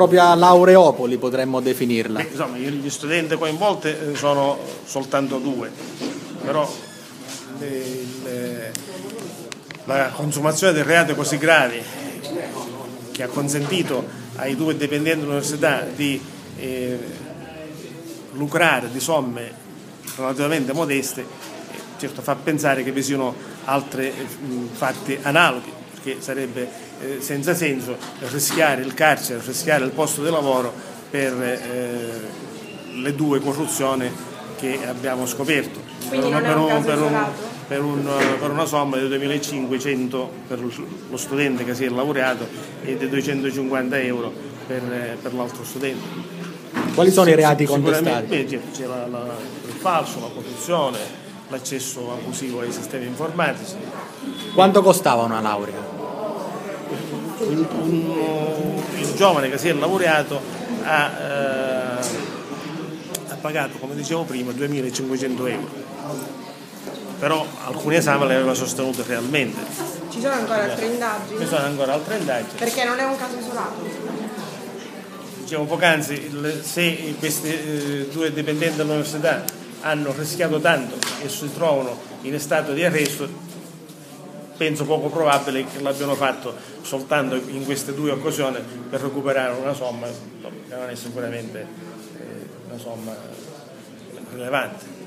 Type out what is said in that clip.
propria Laureopoli potremmo definirla. Beh, insomma, gli studenti coinvolti eh, sono soltanto due, però le, le, la consumazione di reati così gravi che ha consentito ai due dipendenti dell'università di eh, lucrare di somme relativamente modeste, eh, certo fa pensare che vi siano altri eh, fatti analoghi perché sarebbe eh, senza senso rischiare il carcere, rischiare il posto di lavoro per eh, le due corruzioni che abbiamo scoperto. Quindi per, un, per, un, per, un, per, una somma di 2.500 per lo studente che si è laureato e di 250 euro per, per l'altro studente. Quali sono i reati contestati? C'è la, la, il falso, la corruzione, l'accesso abusivo ai sistemi informatici. Quanto costava una laurea? Un, un, il giovane che si è laureato ha, eh, ha pagato, come dicevo prima, 2.500 euro. Però alcuni esami li aveva sostenuti realmente. Ci sono ancora altre indagini? Ci sono ancora altre indagini. Perché non è un caso isolato? Dicevo poc'anzi, se questi eh, due dipendenti dell'università hanno rischiato tanto e si trovano in stato di arresto, penso poco probabile che l'abbiano fatto soltanto in queste due occasioni per recuperare una somma che non è sicuramente eh, una somma rilevante.